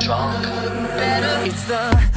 Drunk. It's the